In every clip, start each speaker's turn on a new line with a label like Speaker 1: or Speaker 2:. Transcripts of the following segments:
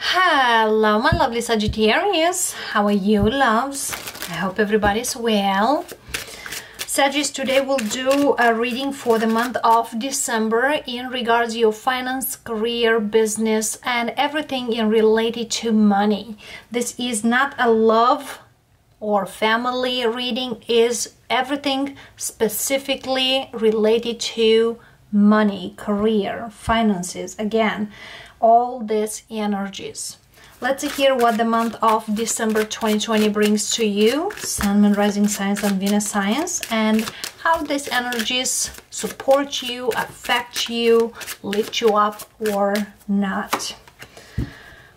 Speaker 1: Hello my lovely Sagittarius, how are you loves? I hope everybody's well. Sagittarius, today we'll do a reading for the month of December in regards to your finance, career, business and everything in related to money. This is not a love or family reading is everything specifically related to money, career, finances. Again, all these energies. Let's hear what the month of December 2020 brings to you, Sun, Moon, Rising Signs, and Venus Signs, and how these energies support you, affect you, lift you up, or not.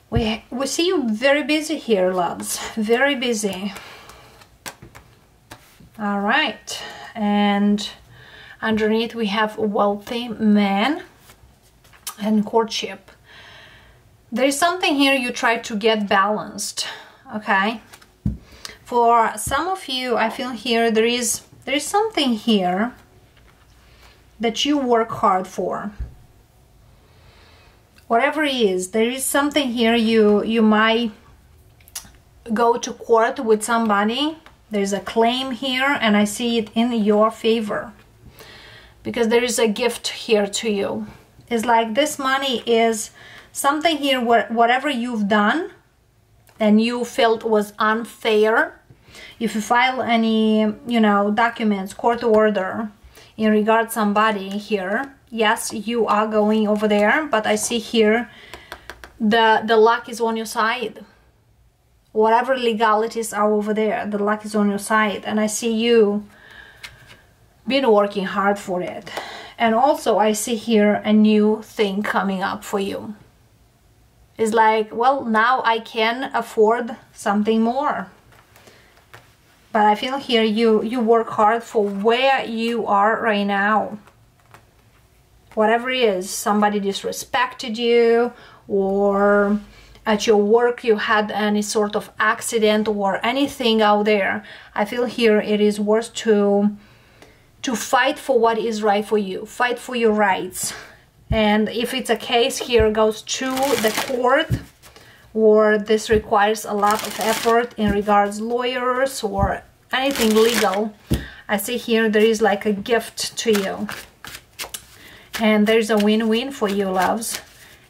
Speaker 1: We, we see you very busy here, loves. Very busy. All right. And underneath we have wealthy man and courtship. There is something here you try to get balanced okay? For some of you I feel here there is there is something here that you work hard for. Whatever it is there is something here you you might go to court with somebody. There's a claim here and I see it in your favor because there is a gift here to you. It's like this money is something here where whatever you've done and you felt was unfair. If you file any you know documents court order in regard somebody here yes you are going over there but i see here the the luck is on your side. Whatever legalities are over there the luck is on your side and i see you been working hard for it and also i see here a new thing coming up for you It's like, well, now I can afford something more. But I feel here you, you work hard for where you are right now. Whatever it is, somebody disrespected you or at your work you had any sort of accident or anything out there. I feel here it is worth to to fight for what is right for you. Fight for your rights. And if it's a case here goes to the court or this requires a lot of effort in regards lawyers or anything legal. I see here there is like a gift to you. And there's a win-win for you loves.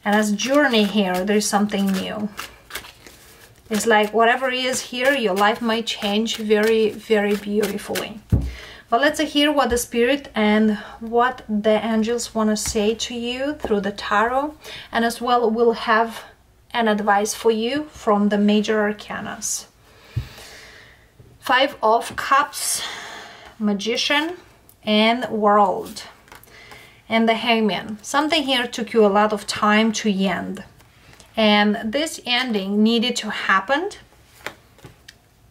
Speaker 1: And as journey here there's something new. It's like whatever is here your life might change very very beautifully but let's hear what the spirit and what the angels want to say to you through the tarot. And as well, we'll have an advice for you from the major arcanas. Five of Cups, Magician, and World. And the Hangman. Something here took you a lot of time to end. And this ending needed to happen.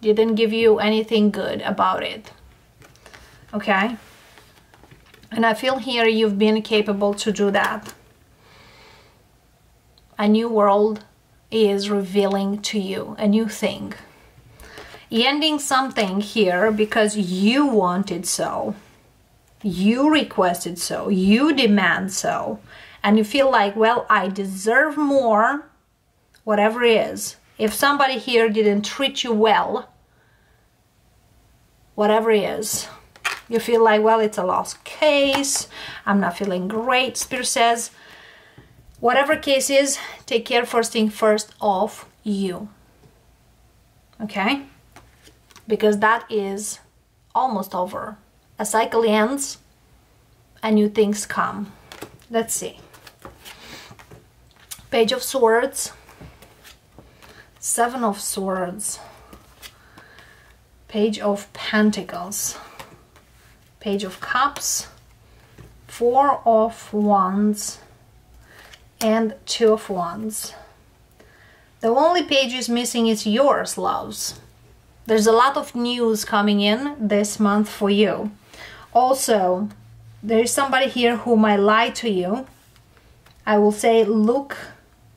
Speaker 1: Didn't give you anything good about it okay? And I feel here you've been capable to do that. A new world is revealing to you a new thing. Ending something here because you wanted so. You requested so. You demand so. And you feel like well I deserve more whatever it is. If somebody here didn't treat you well whatever it is you feel like, well, it's a lost case, I'm not feeling great, Spirit says, whatever case is, take care first thing first of you. Okay? Because that is almost over. A cycle ends and new things come. Let's see. Page of Swords, Seven of Swords, Page of Pentacles, Page of Cups, Four of Wands, and Two of Wands. The only page is missing is yours, loves. There's a lot of news coming in this month for you. Also, there is somebody here who might lie to you. I will say look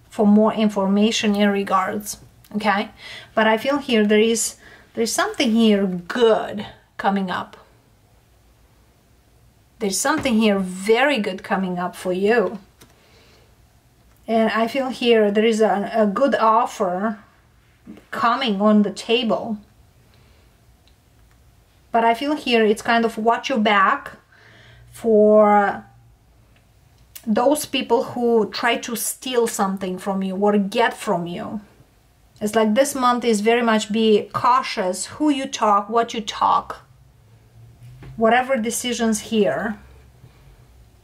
Speaker 1: for more information in regards, okay? But I feel here there is there's something here good coming up there's something here very good coming up for you. and I feel here there is a, a good offer coming on the table but I feel here it's kind of watch your back for those people who try to steal something from you or get from you. It's like this month is very much be cautious who you talk, what you talk, whatever decisions here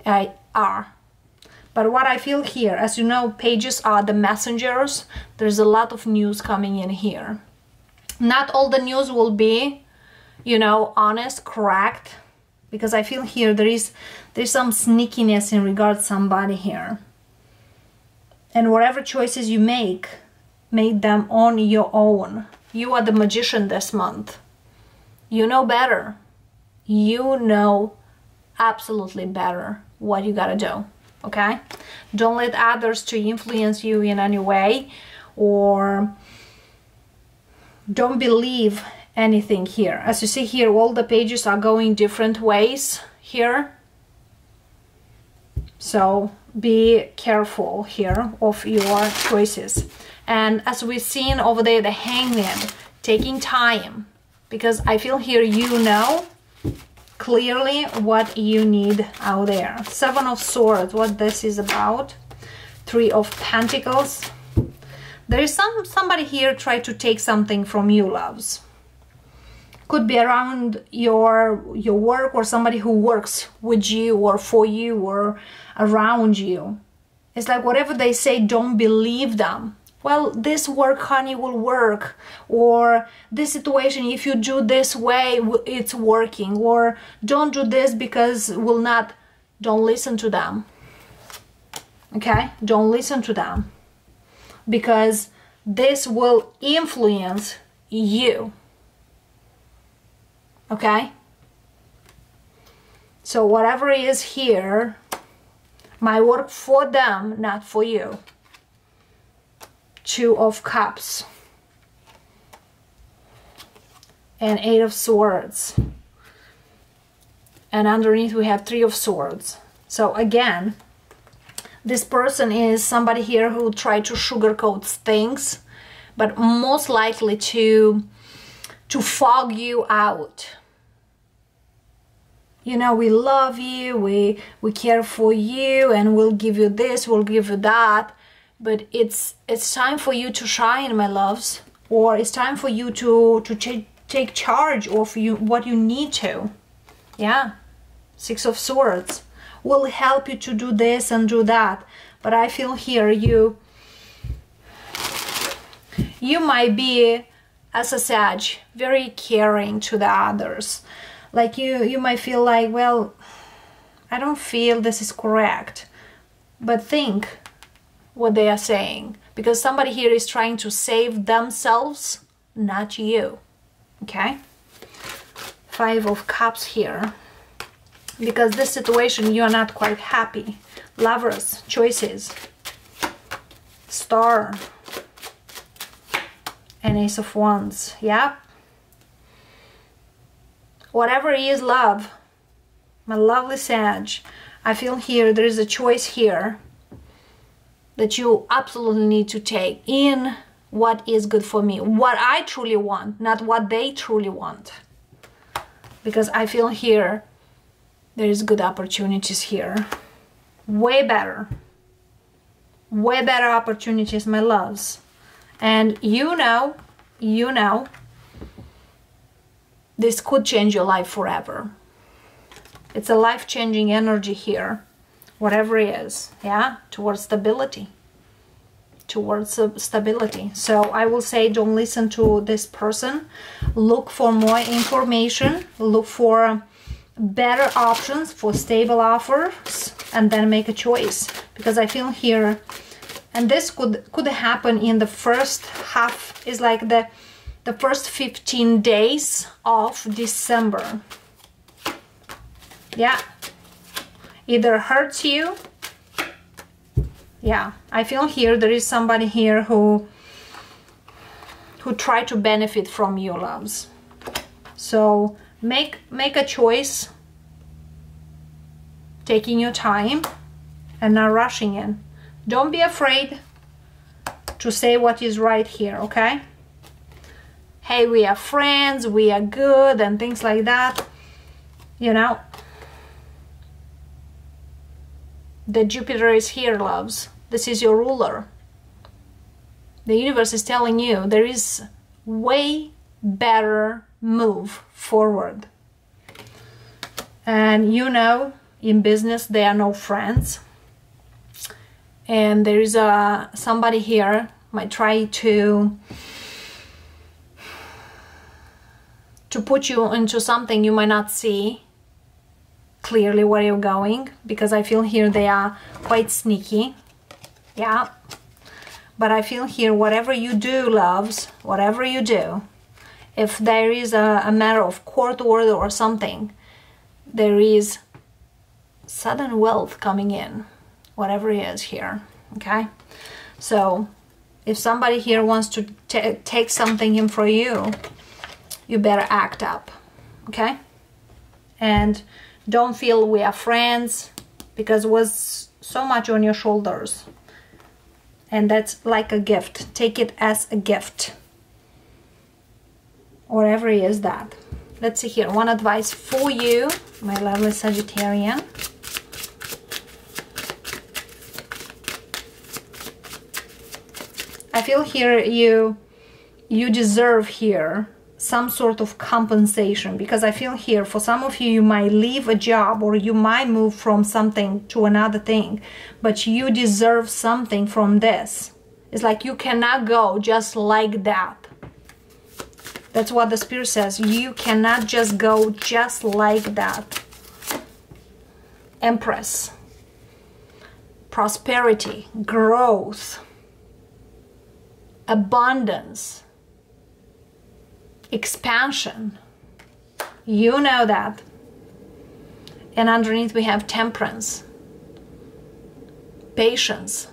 Speaker 1: I are. But what I feel here, as you know, pages are the messengers. There's a lot of news coming in here. Not all the news will be you know, honest, correct, because I feel here there is there's some sneakiness in regards somebody here. And whatever choices you make, make them on your own. You are the magician this month. You know better. You know absolutely better what you gotta do. Okay? Don't let others to influence you in any way or don't believe anything here. As you see here, all the pages are going different ways here. So be careful here of your choices. And as we've seen over there, the hangman, taking time. Because I feel here you know clearly what you need out there. Seven of Swords, what this is about. Three of Pentacles. There is some somebody here try to take something from you, loves could be around your your work or somebody who works with you or for you or around you it's like whatever they say don't believe them well this work honey will work. Or this situation if you do this way it's working. Or don't do this because will not don't listen to them. Okay? Don't listen to them. Because this will influence you. Okay? So whatever is here my work for them not for you two of cups. And eight of swords. And underneath we have three of swords. So again this person is somebody here who tried to sugarcoat things but most likely to to fog you out. You know we love you we we care for you and we'll give you this we'll give you that but it's it's time for you to shine my loves. Or it's time for you to to ch- take charge of you what you need to. Yeah. Six of swords will help you to do this and do that. But i feel here you you might be as a sage very caring to the others. Like you you might feel like well i don't feel this is correct. But think what they are saying. Because somebody here is trying to save themselves not you. Okay? Five of cups here. Because this situation you are not quite happy. Lovers choices. Star. And ace of wands. Yeah whatever is love, my lovely Sage, I feel here there is a choice here that you absolutely need to take in what is good for me, what I truly want, not what they truly want. Because I feel here there is good opportunities here. Way better. Way better opportunities, my loves. And you know, you know this could change your life forever. It's a life-changing energy here, whatever it is, yeah, towards stability, towards stability. So I will say don't listen to this person. Look for more information, look for better options for stable offers and then make a choice because I feel here and this could could happen in the first half is like the the first 15 days of December. Yeah, either hurts you. Yeah, I feel here there is somebody here who who try to benefit from your loves. So make make a choice, taking your time and not rushing in. don't be afraid to say what is right here okay hey we are friends we are good and things like that you know the Jupiter is here loves. This is your ruler. The universe is telling you there is way better move forward. And you know in business there are no friends. And there is a somebody here might try to to put you into something you might not see clearly where you're going because I feel here they are quite sneaky. Yeah. But I feel here whatever you do loves whatever you do if there is a, a matter of court order or something there is sudden wealth coming in whatever it is here. Okay? So if somebody here wants to take something in for you you better act up. Okay? And don't feel we are friends because it was so much on your shoulders. And that's like a gift. Take it as a gift. Whatever is that. Let's see here. One advice for you my lovely Sagittarian. I feel here you you deserve here some sort of compensation because I feel here for some of you you might leave a job or you might move from something to another thing but you deserve something from this. It's like you cannot go just like that. That's what the spirit says. You cannot just go just like that. Empress. Prosperity. Growth. Abundance, expansion. You know that. And underneath we have temperance, patience,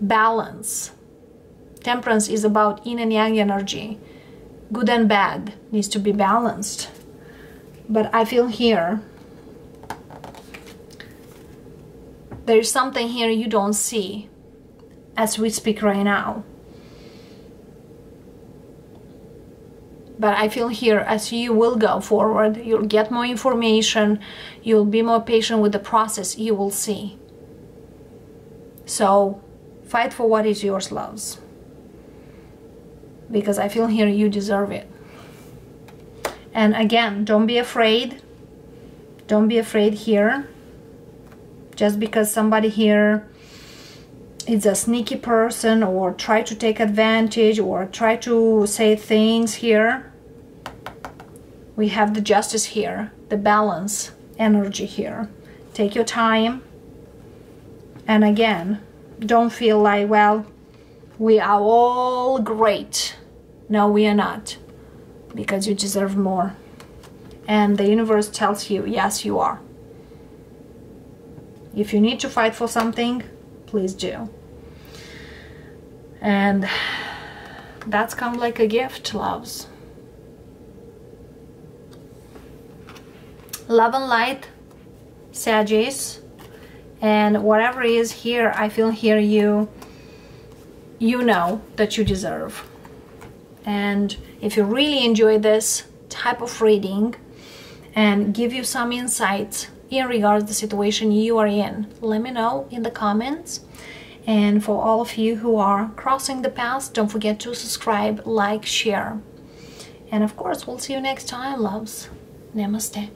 Speaker 1: balance. Temperance is about yin and yang energy. Good and bad needs to be balanced. But I feel here there's something here you don't see as we speak right now. But I feel here as you will go forward, you'll get more information, you'll be more patient with the process, you will see. So fight for what is yours, loves. Because I feel here you deserve it. And again, don't be afraid. Don't be afraid here. Just because somebody here is a sneaky person or try to take advantage or try to say things here we have the justice here, the balance energy here. Take your time. And again, don't feel like, well, we are all great. No, we are not. Because you deserve more. And the universe tells you, yes, you are. If you need to fight for something, please do. And that's kind of like a gift, loves. love and light Sagittarius and whatever is here I feel here you you know that you deserve. And if you really enjoy this type of reading and give you some insights in regards to the situation you are in let me know in the comments and for all of you who are crossing the path don't forget to subscribe like share. And of course we'll see you next time loves. Namaste